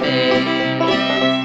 saber.